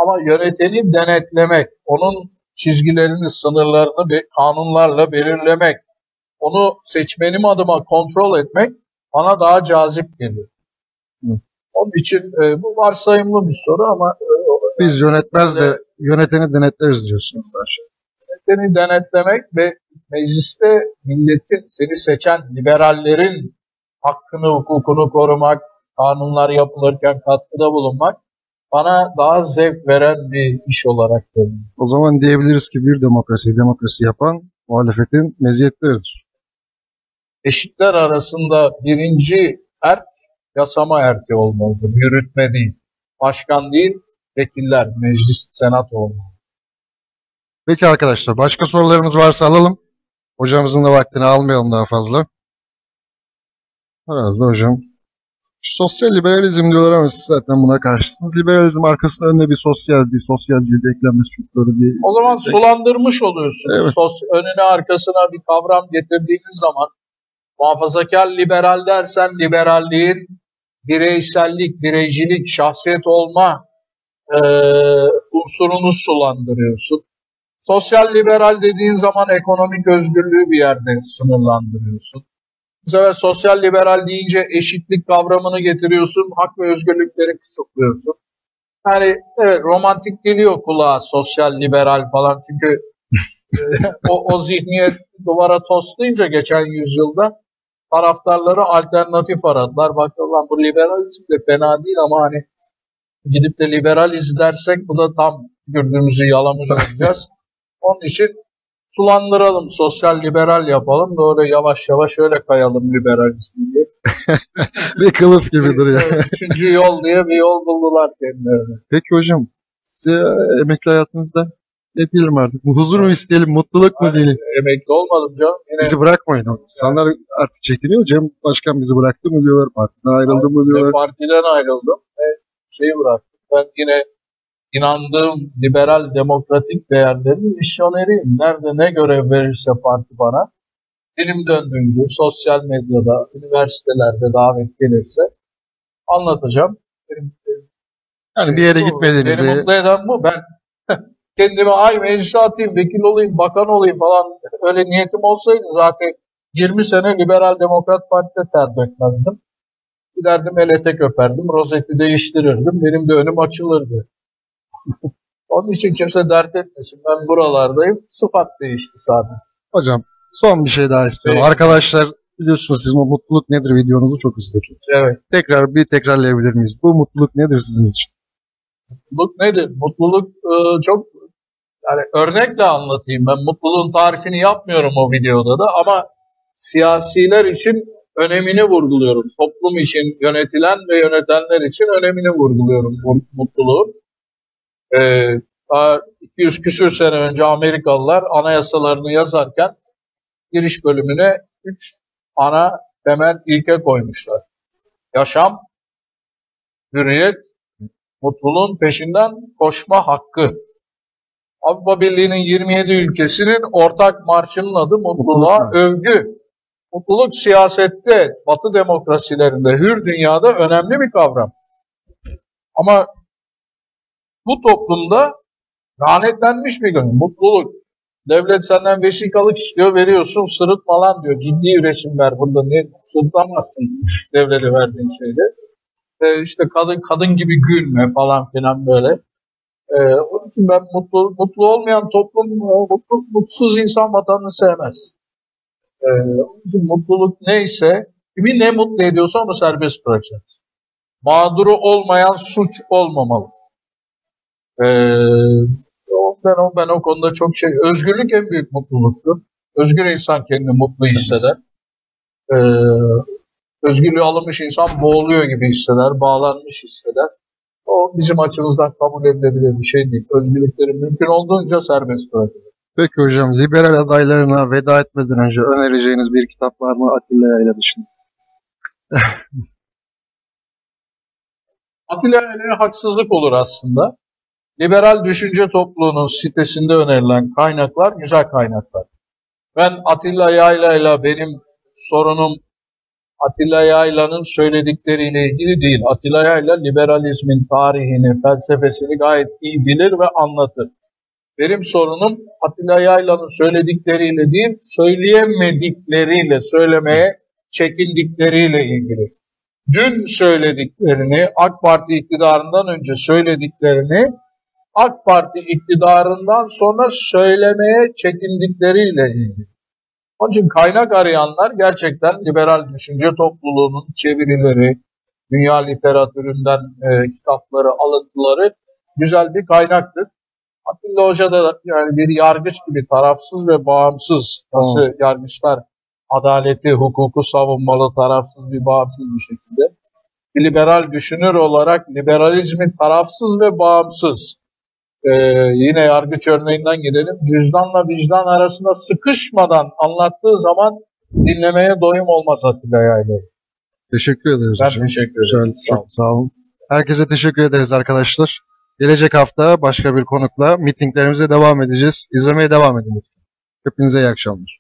Ama yöneteni denetlemek, onun çizgilerini, sınırlarını be- kanunlarla belirlemek, onu seçmenim adıma kontrol etmek bana daha cazip geliyor. Onun için e, bu varsayımlı bir soru ama e, Biz yönetmez de yöneteni denetleriz diyorsunuz. seni denetlemek ve mecliste milletin, seni seçen liberallerin hakkını, hukukunu korumak, kanunlar yapılırken katkıda bulunmak bana daha zevk veren bir iş olarak görünüyor. O zaman diyebiliriz ki bir demokrasi, demokrasi yapan muhalefetin meziyetleridir. Eşitler arasında birinci erk yasama erki olmalıdır. Yürütme değil. Başkan değil, vekiller, meclis, senato olmalı. Peki arkadaşlar başka sorularınız varsa alalım. Hocamızın da vaktini almayalım daha fazla. Herhalde hocam. Sosyal liberalizm diyorlar ama siz zaten buna karşısınız. Liberalizm arkasında önüne bir sosyal değil, sosyalciye de eklenmesi çok böyle bir... O zaman sulandırmış oluyorsunuz. Evet. Sos- önüne arkasına bir kavram getirdiğiniz zaman muhafazakar liberal dersen liberalliğin bireysellik, bireycilik, şahsiyet olma e, unsurunu sulandırıyorsun. Sosyal liberal dediğin zaman ekonomik özgürlüğü bir yerde sınırlandırıyorsun. Bu sefer sosyal liberal deyince eşitlik kavramını getiriyorsun, hak ve özgürlükleri kısıtlıyorsun. Yani evet romantik geliyor kulağa sosyal liberal falan çünkü e, o, o zihniyet duvara toslayınca geçen yüzyılda taraftarları alternatif aradılar. Bak lan bu liberalizm de fena değil ama hani gidip de liberaliz dersek bu da tam gördüğümüzü yalamış olacağız. Onun için sulandıralım, sosyal liberal yapalım da öyle yavaş yavaş öyle kayalım liberalizm diye. bir kılıf gibi duruyor. Üçüncü yol diye bir yol buldular kendilerine. Peki hocam size emekli hayatınızda ne diyelim artık? Bu Huzur mu isteyelim, mutluluk mu diyelim? Emekli olmadım canım. Yine Bizi bırakmayın. İnsanlar artık çekiniyor. Cem Başkan bizi bıraktı mı diyorlar, partiden ayrıldı mı diyorlar. partiden ayrıldım ve şeyi bıraktım. Ben yine inandığım liberal demokratik değerlerin misyoneriyim. Nerede ne görev verirse parti bana dilim döndüğünce sosyal medyada, üniversitelerde davet gelirse anlatacağım. Benim, Yani bir yere gitmediğinizi, Beni mutlu eden bu. Ben kendime ay meclise atayım, vekil olayım, bakan olayım falan öyle niyetim olsaydı zaten 20 sene Liberal Demokrat Parti'de ter dökmezdim. Giderdim el etek öperdim, rozeti değiştirirdim. Benim de önüm açılırdı. Onun için kimse dert etmesin. Ben buralardayım. Sıfat değişti sadece. hocam son bir şey daha istiyorum. Evet. Arkadaşlar biliyorsunuz sizin o mutluluk nedir videonuzu çok izledim. Evet. Tekrar bir tekrarlayabilir miyiz? Bu mutluluk nedir sizin için? Mutluluk nedir? Mutluluk e, çok yani örnekle anlatayım. Ben mutluluğun tarifini yapmıyorum o videoda da ama siyasiler için önemini vurguluyorum. Toplum için yönetilen ve yönetenler için önemini vurguluyorum bu mutluluğun. E, daha 200 küsür sene önce Amerikalılar anayasalarını yazarken giriş bölümüne 3 ana temel ilke koymuşlar. Yaşam, hürriyet, mutluluğun peşinden koşma hakkı. Avrupa Birliği'nin 27 ülkesinin ortak marşının adı mutluluğa Mutluluk. övgü. Mutluluk siyasette, batı demokrasilerinde, hür dünyada önemli bir kavram. Ama bu toplumda lanetlenmiş bir gün. Mutluluk. Devlet senden vesikalık istiyor, veriyorsun, sırıtma lan diyor. Ciddi resim ver burada. Ne sırıtamazsın devlete verdiğin şeyde. Ee, işte kadın kadın gibi gülme falan filan böyle. Ee, onun için ben mutlu mutlu olmayan toplum, e, mutlu, mutsuz insan vatanını sevmez. Ee, onun için mutluluk neyse, kimi ne mutlu ediyorsa onu serbest bırakacağız. Mağduru olmayan suç olmamalı. O- ben, ben o konuda çok şey, özgürlük en büyük mutluluktur. Özgür insan kendini mutlu hisseder. Ee, özgürlüğü alınmış insan boğuluyor gibi hisseder, bağlanmış hisseder. O bizim açımızdan kabul edilebilir bir şey değil. Özgürlükleri mümkün olduğunca serbest bırakılır. Peki hocam liberal adaylarına veda etmeden önce önereceğiniz bir kitap var mı Atilla Yayla dışında? Atilla Yaylı'ya haksızlık olur aslında. Liberal Düşünce Topluluğu'nun sitesinde önerilen kaynaklar güzel kaynaklar. Ben Atilla Yayla ile benim sorunum Atilla Yayla'nın söyledikleriyle ilgili değil. Atilla Yayla liberalizmin tarihini, felsefesini gayet iyi bilir ve anlatır. Benim sorunum Atilla Yayla'nın söyledikleriyle değil, söyleyemedikleriyle, söylemeye çekindikleriyle ilgili. Dün söylediklerini, AK Parti iktidarından önce söylediklerini, AK Parti iktidarından sonra söylemeye çekindikleriyle ilgili. Onun için kaynak arayanlar gerçekten liberal düşünce topluluğunun çevirileri, dünya literatüründen e, kitapları, alıntıları güzel bir kaynaktır. Atilla Hoca da yani bir yargıç gibi tarafsız ve bağımsız, nasıl Tamam. yargıçlar adaleti, hukuku savunmalı, tarafsız bir bağımsız bir şekilde. Bir liberal düşünür olarak liberalizmi tarafsız ve bağımsız. Ee, yine yargıç örneğinden gidelim. Cüzdanla vicdan arasında sıkışmadan anlattığı zaman dinlemeye doyum olmaz Atilla Yayla. Teşekkür ederiz Ben hocam. teşekkür Güzel, ederim. Sağ olun. çok sağ olun. Herkese teşekkür ederiz arkadaşlar. Gelecek hafta başka bir konukla mitinglerimize devam edeceğiz. İzlemeye devam edin. lütfen. Hepinize iyi akşamlar.